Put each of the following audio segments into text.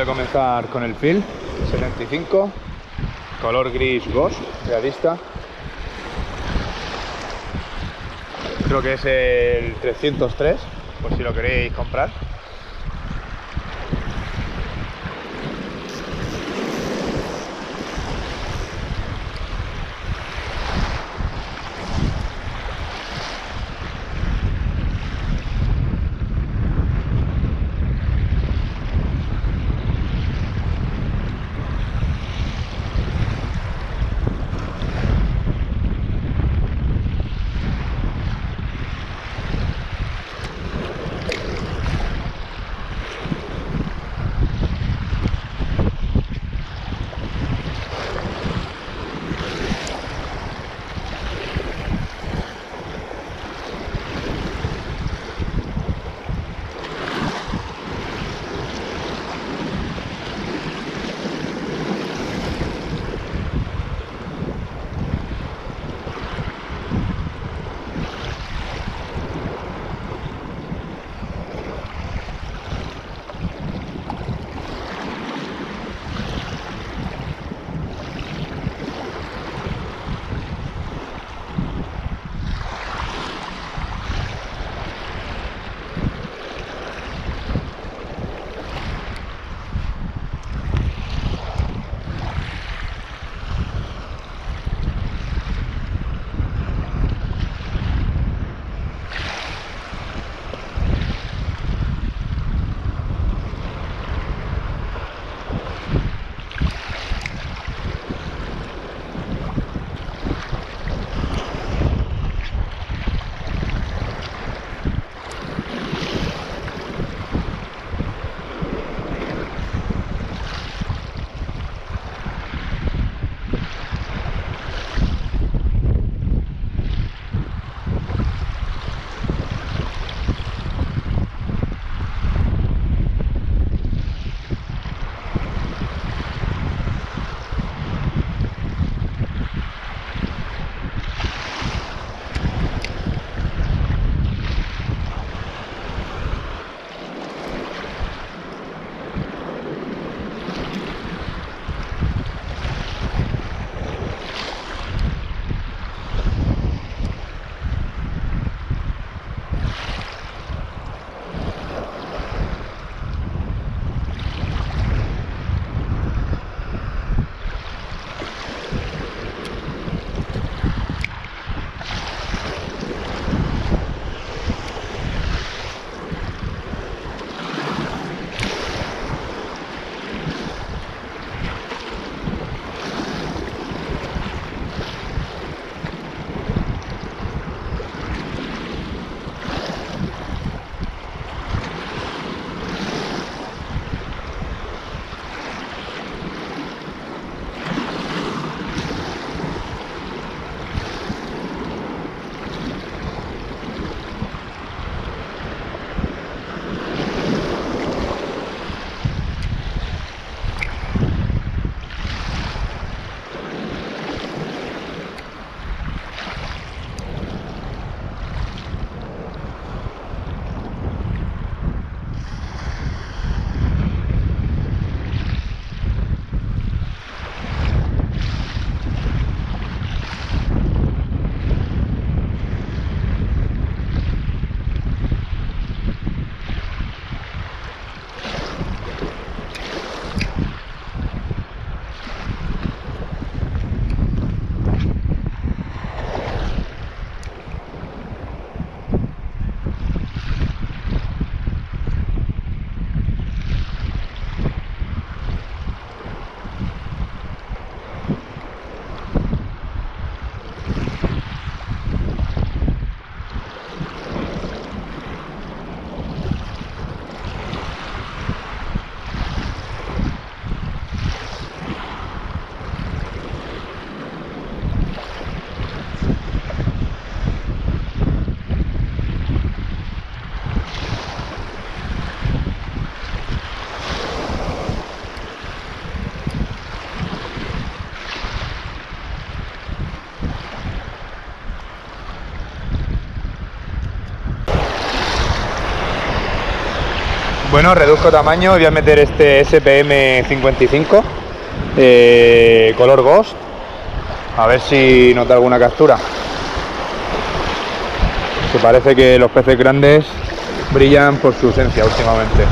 empezar con el fil 75, color gris Ghost, realista. Creo que es el 303, por si lo queréis comprar. Bueno, reduzco tamaño, voy a meter este SPM 55, eh, color Ghost, a ver si nota alguna captura. Que parece que los peces grandes brillan por su esencia últimamente.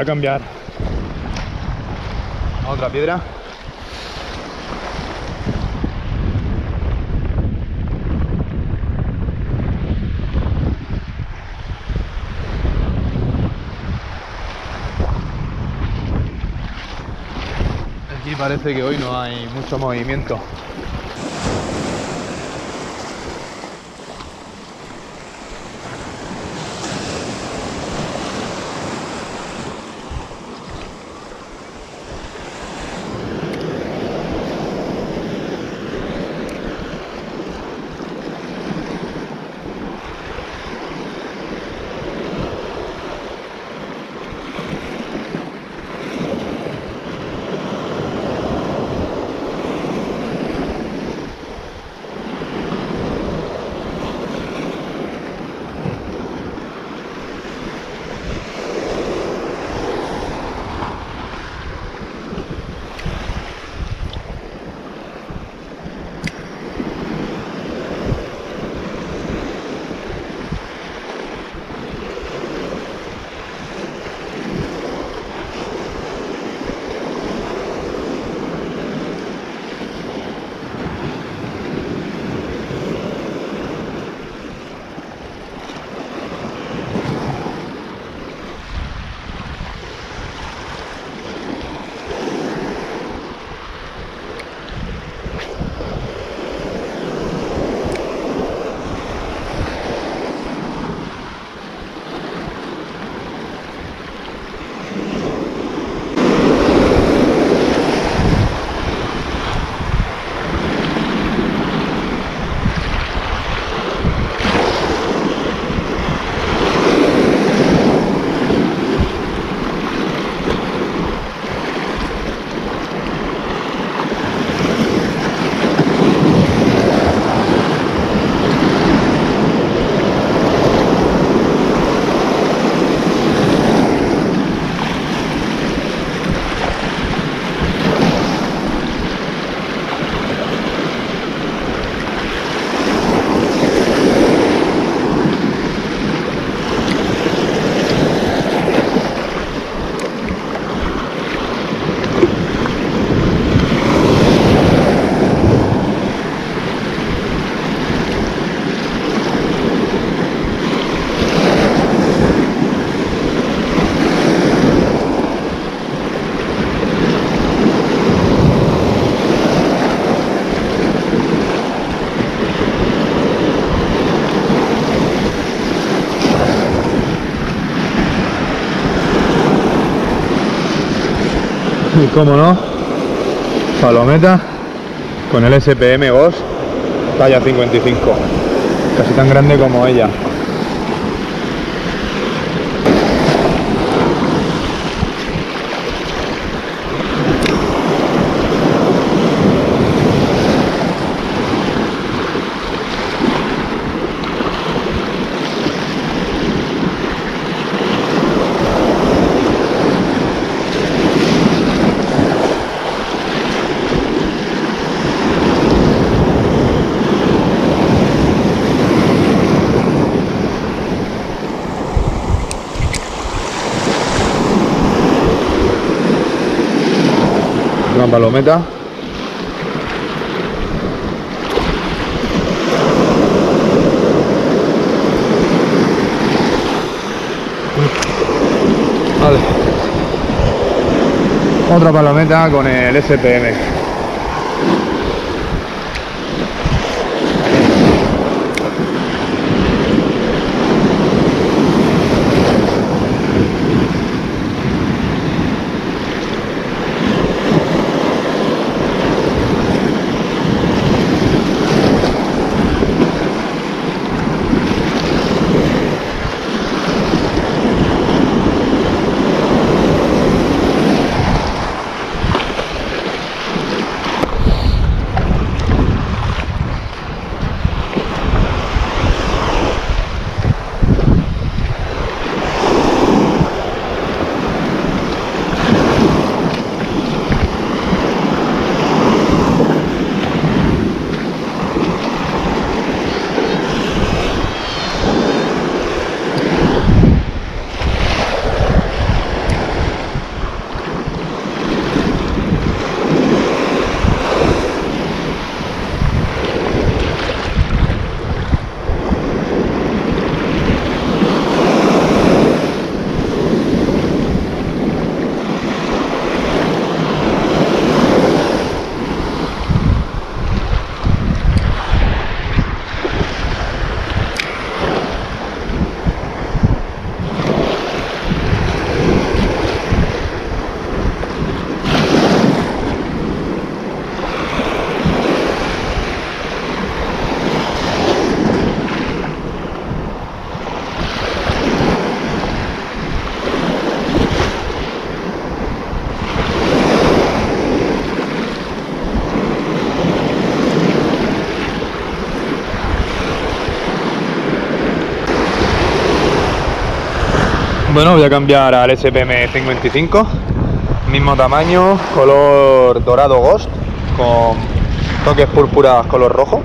Voy a cambiar otra piedra. Aquí parece que hoy no hay mucho movimiento. Cómo no, palometa con el SPM Ghost talla 55, casi tan grande como ella. Una palometa. Vale. Otra palometa con el SPM. Bueno, voy a cambiar al SPM 55, mismo tamaño, color dorado ghost, con toques púrpuras color rojo.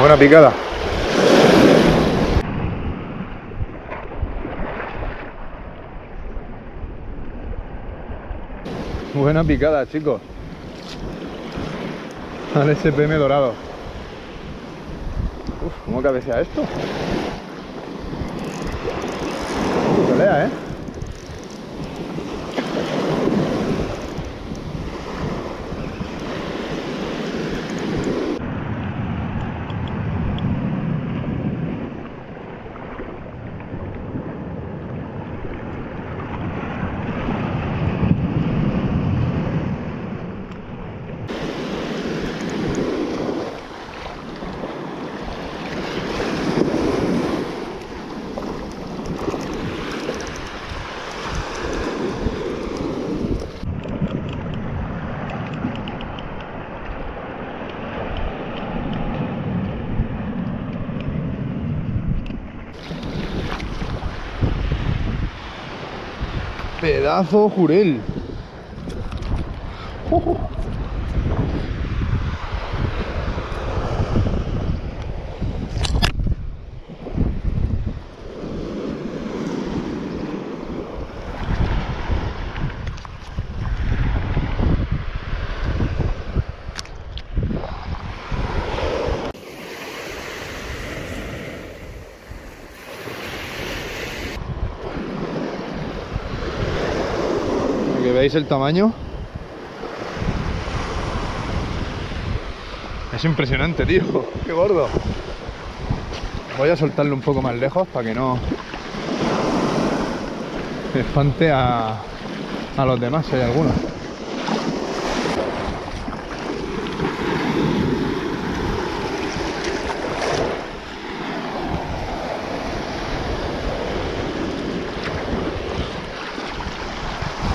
Buena picada. Buena picada, chicos. Al SPM dorado. Uf, ¿cómo cabecea esto? Pelea, ¿eh? Pedazo jurel. Veis el tamaño. Es impresionante, tío. Qué gordo. Voy a soltarlo un poco más lejos para que no espante a, a los demás, si hay alguno.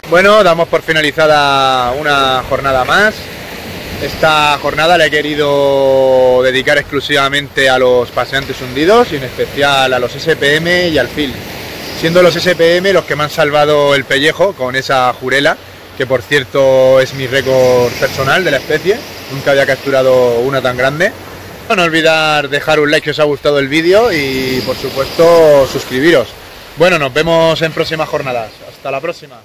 Bueno, damos por finalizada una jornada más. Esta jornada la he querido dedicar exclusivamente a los paseantes hundidos y en especial a los SPM y al FIL. Siendo los SPM los que me han salvado el pellejo con esa jurela, que por cierto es mi récord personal de la especie. Nunca había capturado una tan grande. No olvidar dejar un like si os ha gustado el vídeo y por supuesto suscribiros. Bueno, nos vemos en próximas jornadas. Hasta la próxima.